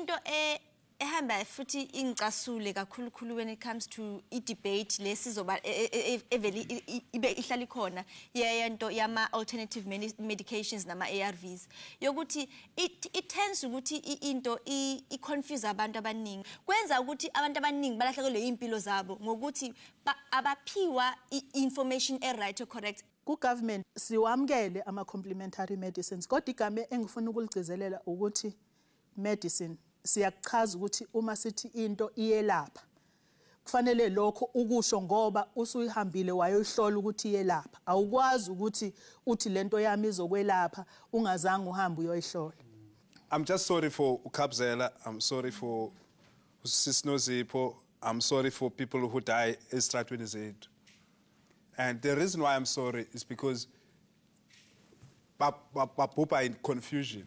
into eh ehamba futhi ingicasule kakhulukhulu when it comes to i-debate lesizoba e- e- e- ibe ihlala ikhona yento yama alternative medi- medications nama ARVs yokuthi it, tends ukuthi into i-confuse abantu abaningi. Kwenza ukuthi abantu abaningi balahlekelwe impilo zabo ngokuthi ba- abaphiwa i-information e-right or correct. Ku-government siwamukele ama-complementary medicines kodwa igama engifuna ukuligcizelela ukuthi medicine siyakuchaza ukuthi uma sithi into iyelapha kufanele lokho ukusho ngoba usuyihambile wayoyihlola ukuthi iyelapha awukwazi ukuthi uthi lento yami izokwelapha ungazange uhambe uyoyihlola I'm just sorry for Ukabzela. I'm sorry for Sisno Zipo. I'm sorry for people who die Estratweni Zethu. And the reason why I'm sorry is because ba- ba- babhubha in confusion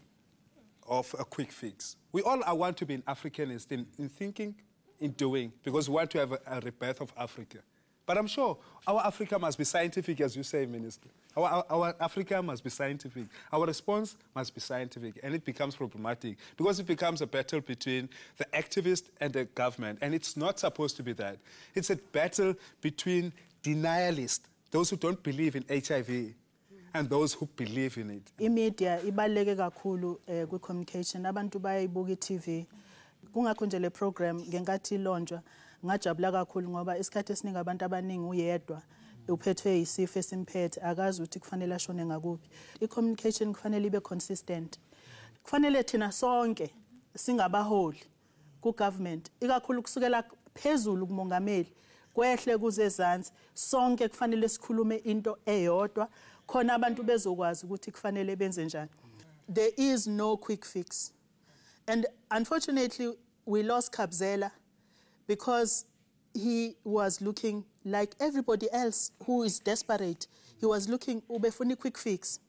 of a quick fix. We all want to be an Africanist in, in thinking, in doing, because we want to have a, a rebirth of Africa. But I'm sure our Africa must be scientific, as you say, Minister. Our, our, our Africa must be scientific. Our response must be scientific, and it becomes problematic because it becomes a battle between the activist and the government, and it's not supposed to be that. It's a battle between denialists, those who don't believe in HIV, and those who believe in it. imedia ibaluleke kakhulu eh, kwi-communication. Abantu bayayibuka i-tv kungakho nje le program ngenkathi ilonjwa ngajabula kakhulu ngoba isikhathi esiningi abantu abaningi uyedwa uphethwe yisifo esimphethe. Akazi ukuthi kufanele ashone ngakuphi i-communication kufanele ibe consistent. Kufanele thina sonke singabaholi ku-government. Ikakhulu kusukela phezulu kumongameli kwehle kuze ezansi sonke kufanele sikhulume into eyodwa. Khona abantu bezokwazi ukuthi kufanele benze njani. There is no quick fix. And unfortunately we lost kabzela because he was looking like everybody else who is desperate. He was looking ubefuna i-quick fix